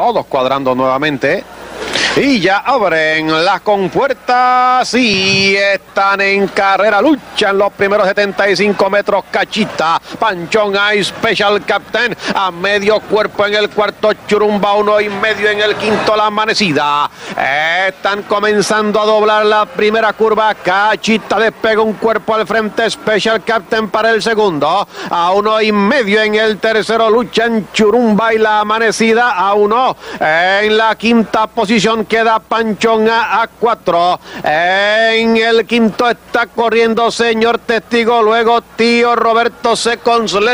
todos cuadrando nuevamente. Y ya abren las compuertas y están en carrera. Luchan los primeros 75 metros. Cachita, Panchón hay Special Captain. A medio cuerpo en el cuarto. Churumba, uno y medio en el quinto. La amanecida. Están comenzando a doblar la primera curva. Cachita despega un cuerpo al frente. Special Captain para el segundo. A uno y medio en el tercero. Luchan Churumba y la amanecida. A uno en la quinta posición queda Panchón a, 4. En el quinto está corriendo señor testigo. Luego tío Roberto C.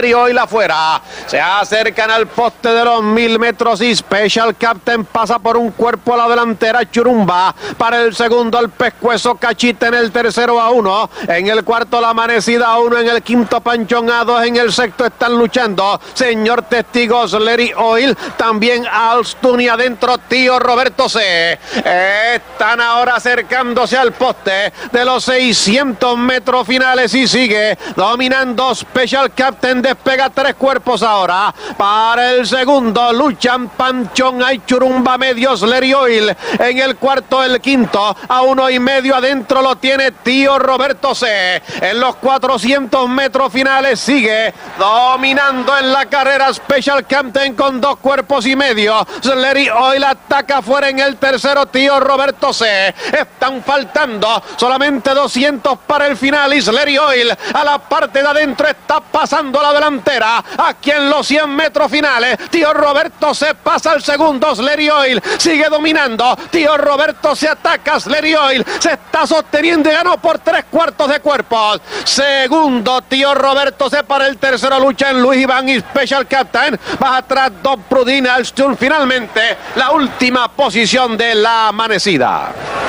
y hoy la fuera. Se acercan al poste de los mil metros y Special Captain pasa por un cuerpo a la delantera Churumba. Para el segundo el pescuezo Cachita en el tercero a uno. En el cuarto la amanecida a uno. En el quinto Panchón a dos. En el sexto están luchando. Señor testigo Sleri Oil. También Alstuni adentro tío Roberto C. Están ahora acercándose al poste de los 600 metros finales y sigue dominando Special Captain. Despega tres cuerpos ahora. Para el segundo luchan Panchón, hay Churumba medios, Oil. En el cuarto, el quinto, a uno y medio adentro lo tiene Tío Roberto C. En los 400 metros finales sigue dominando en la carrera Special Captain con dos cuerpos y medio. Sleri Oil ataca fuera en el tercero tío Roberto C. Están faltando solamente 200 para el final. Isleri Oil a la parte de adentro está pasando la delantera. Aquí en los 100 metros finales, tío Roberto se pasa al segundo. Sleri Oil sigue dominando. Tío Roberto se ataca. Sleri Oil se está sosteniendo y ganó por tres cuartos de cuerpo. Segundo, tío Roberto se para el tercero. Lucha en Luis Iván y Special Captain. Va atrás Don Prudina Alston. Finalmente, la última posición de la amanecida.